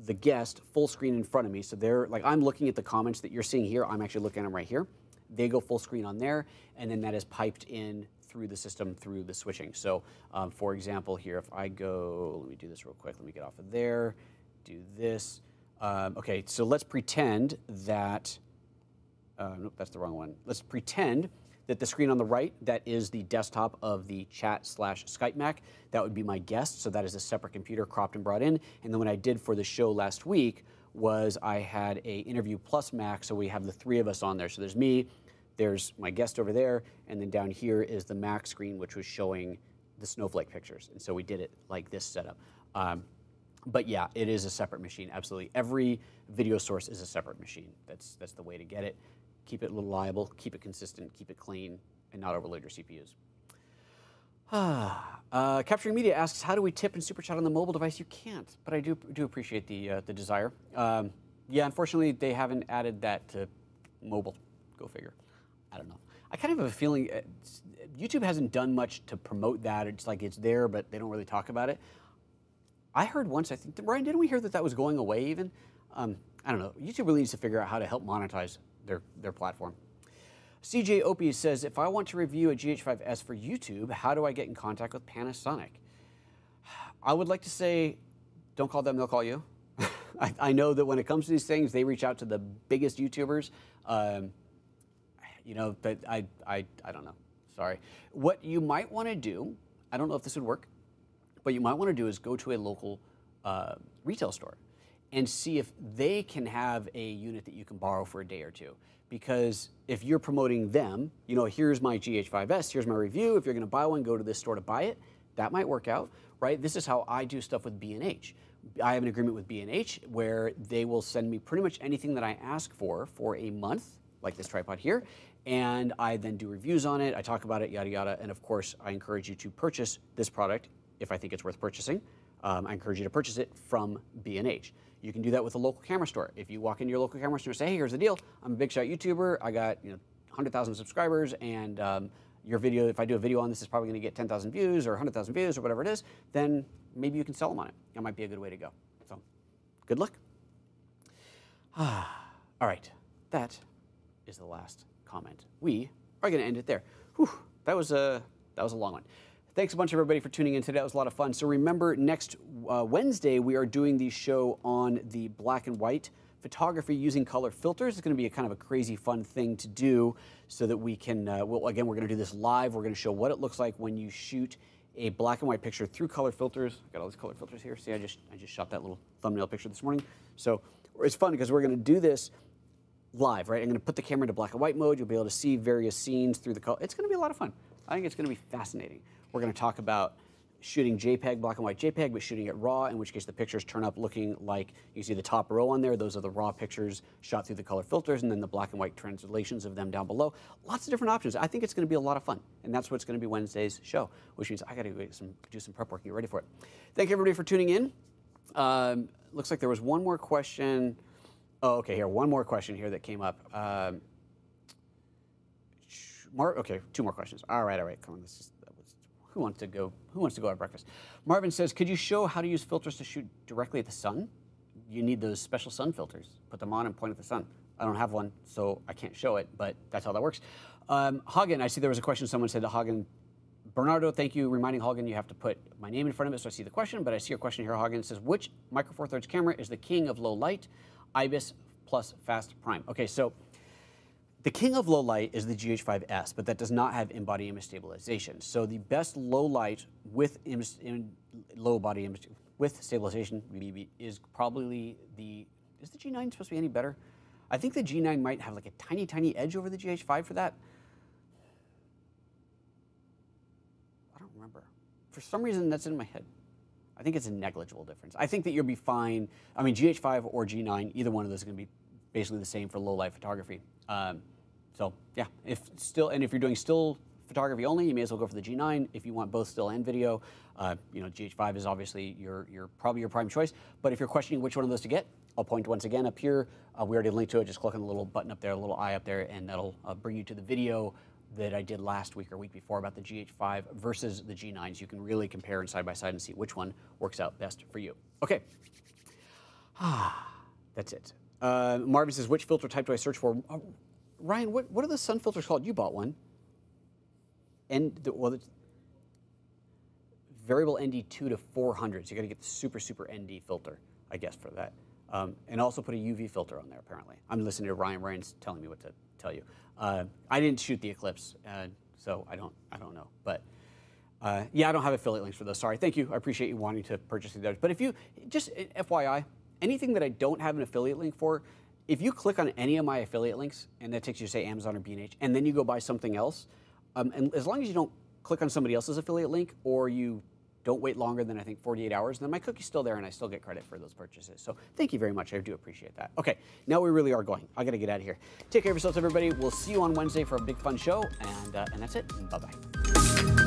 Speaker 1: the guest full screen in front of me. So they're like, I'm looking at the comments that you're seeing here. I'm actually looking at them right here. They go full screen on there. And then that is piped in through the system through the switching. So um, for example here, if I go, let me do this real quick, let me get off of there, do this. Um, okay, so let's pretend that, uh, nope, that's the wrong one. Let's pretend that the screen on the right, that is the desktop of the chat slash Skype Mac. That would be my guest, so that is a separate computer cropped and brought in. And then what I did for the show last week was I had a Interview Plus Mac, so we have the three of us on there. So there's me, there's my guest over there, and then down here is the Mac screen, which was showing the snowflake pictures. And so we did it like this setup. Um, but yeah, it is a separate machine, absolutely. Every video source is a separate machine. That's, that's the way to get it. Keep it reliable, keep it consistent, keep it clean, and not overload your CPUs. (sighs) uh, Capturing Media asks, how do we tip and super chat on the mobile device? You can't, but I do, do appreciate the, uh, the desire. Um, yeah, unfortunately, they haven't added that to mobile. Go figure. I don't know. I kind of have a feeling uh, YouTube hasn't done much to promote that. It's like it's there, but they don't really talk about it. I heard once, I think, Ryan, didn't we hear that that was going away even? Um, I don't know. YouTube really needs to figure out how to help monetize their, their platform. CJ Opie says, if I want to review a GH5S for YouTube, how do I get in contact with Panasonic? I would like to say, don't call them, they'll call you. (laughs) I, I, know that when it comes to these things, they reach out to the biggest YouTubers. Um, you know, that I, I, I don't know. Sorry. What you might want to do, I don't know if this would work, but you might want to do is go to a local uh, retail store and see if they can have a unit that you can borrow for a day or two. Because if you're promoting them, you know, here's my GH5S, here's my review. If you're going to buy one, go to this store to buy it. That might work out, right? This is how I do stuff with B&H. I have an agreement with B&H where they will send me pretty much anything that I ask for for a month, like this tripod here, and I then do reviews on it. I talk about it, yada yada, and of course, I encourage you to purchase this product if I think it's worth purchasing. Um, I encourage you to purchase it from B&H. You can do that with a local camera store. If you walk into your local camera store and say, "Hey, here's the deal. I'm a big shot YouTuber. I got you know 100,000 subscribers, and um, your video, if I do a video on this, is probably going to get 10,000 views or 100,000 views or whatever it is. Then maybe you can sell them on it. That might be a good way to go. So, good luck. Ah, (sighs) All right, that is the last comment. We are going to end it there. Whew, that was a that was a long one. Thanks a bunch, everybody, for tuning in today. That was a lot of fun. So remember, next uh, Wednesday we are doing the show on the black and white photography using color filters. It's going to be a kind of a crazy fun thing to do so that we can, uh, well, again, we're going to do this live. We're going to show what it looks like when you shoot a black and white picture through color filters. I've got all these color filters here. See, I just, I just shot that little thumbnail picture this morning. So it's fun because we're going to do this live, right? I'm going to put the camera into black and white mode. You'll be able to see various scenes through the color. It's going to be a lot of fun. I think it's going to be fascinating. We're going to talk about shooting JPEG, black and white JPEG, but shooting it RAW, in which case the pictures turn up looking like you see the top row on there. Those are the RAW pictures shot through the color filters, and then the black and white translations of them down below. Lots of different options. I think it's going to be a lot of fun, and that's what's going to be Wednesday's show, which means I got to do some, do some prep work and get ready for it. Thank you everybody for tuning in. Um, looks like there was one more question. Oh, okay, here, one more question here that came up. Um, Mar- okay, two more questions. All right, all right, come on. This is, was, who wants to go? Who wants to go have breakfast? Marvin says, could you show how to use filters to shoot directly at the sun? You need those special sun filters. Put them on and point at the sun. I don't have one, so I can't show it, but that's how that works. Um, Hagen, I see there was a question. Someone said to Hagen, Bernardo, thank you. Reminding Hagen you have to put my name in front of it so I see the question, but I see your question here, Hagen. Says, which Micro Four Thirds camera is the king of low light? IBIS plus Fast Prime. Okay, so the king of low light is the GH5S, but that does not have in-body image stabilization. So the best low light with in, low body image with stabilization is probably the. Is the G9 supposed to be any better? I think the G9 might have like a tiny, tiny edge over the GH5 for that. I don't remember. For some reason, that's in my head. I think it's a negligible difference. I think that you'll be fine. I mean, GH5 or G9, either one of those is going to be basically the same for low light photography. Um, so yeah, if still and if you're doing still photography only, you may as well go for the G9. If you want both still and video, uh, you know GH5 is obviously your your probably your prime choice. But if you're questioning which one of those to get, I'll point once again up here. Uh, we already linked to it. Just click on the little button up there, a little eye up there, and that'll uh, bring you to the video that I did last week or week before about the GH5 versus the G9s. You can really compare and side by side and see which one works out best for you. Okay. Ah, that's it. Uh, Marvin says, which filter type do I search for? Uh, Ryan, what, what are the sun filters called? You bought one. And the, well, variable ND two to 400. So you got to get the super super ND filter, I guess, for that. Um, and also put a UV filter on there. Apparently, I'm listening to Ryan. Ryan's telling me what to tell you. Uh, I didn't shoot the Eclipse, uh, so I don't I don't know. But uh, yeah, I don't have affiliate links for those. Sorry. Thank you. I appreciate you wanting to purchase these. But if you just FYI, anything that I don't have an affiliate link for, if you click on any of my affiliate links and that takes you to say Amazon or B&H, and then you go buy something else, um, and as long as you don't click on somebody else's affiliate link or you don't wait longer than I think 48 hours, then my cookie's still there and I still get credit for those purchases. So thank you very much. I do appreciate that. Okay, now we really are going. I got to get out of here. Take care of yourselves, everybody. We'll see you on Wednesday for a big fun show, and uh, and that's it. Bye bye.